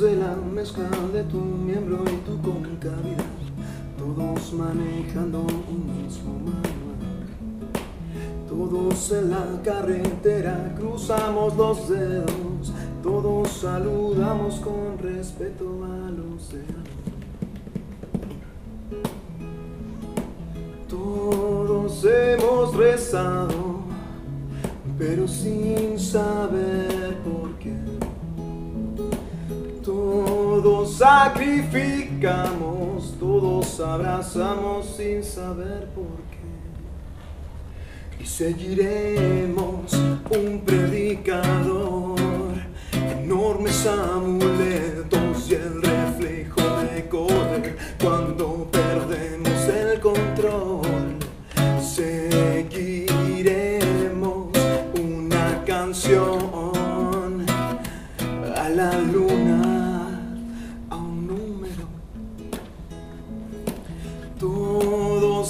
De la mezcla de tu miembro y tu concavidad, todos manejando un mismo manual. Todos en la carretera cruzamos los dedos, todos saludamos con respeto al océano. Todos hemos rezado, pero sin saber Todos sacrificamos, todos abrazamos sin saber por qué. Y seguiremos un predicador, enormes amuletos y el reflejo de correr cuando perdemos el control. Seguiremos una canción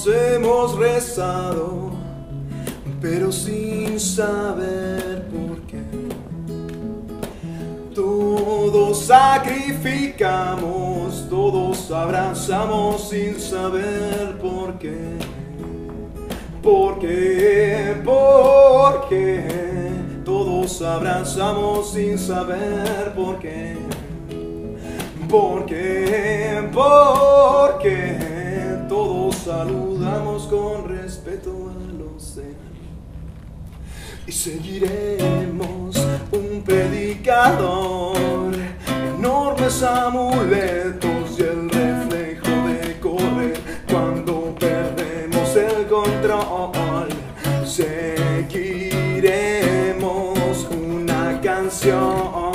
Hemos rezado, pero sin saber por qué. Todos sacrificamos, todos abrazamos sin saber por qué. ¿Por qué? ¿Por qué? Todos abrazamos sin saber por qué. ¿Por qué? ¿Por qué? Saludamos con respeto al océano. Y seguiremos un predicador, enormes amuletos y el reflejo de correr cuando perdemos el control. Seguiremos una canción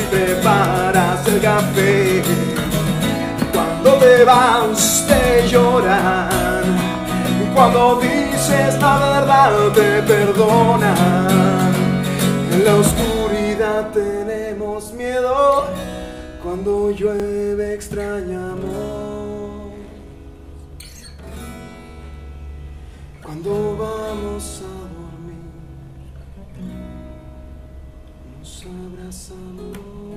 y preparas el café. Cuando te vas, te lloran. Cuando dices la verdad, te perdonan. En la oscuridad tenemos miedo. Cuando llueve, extrañamos. Cuando vamos a some.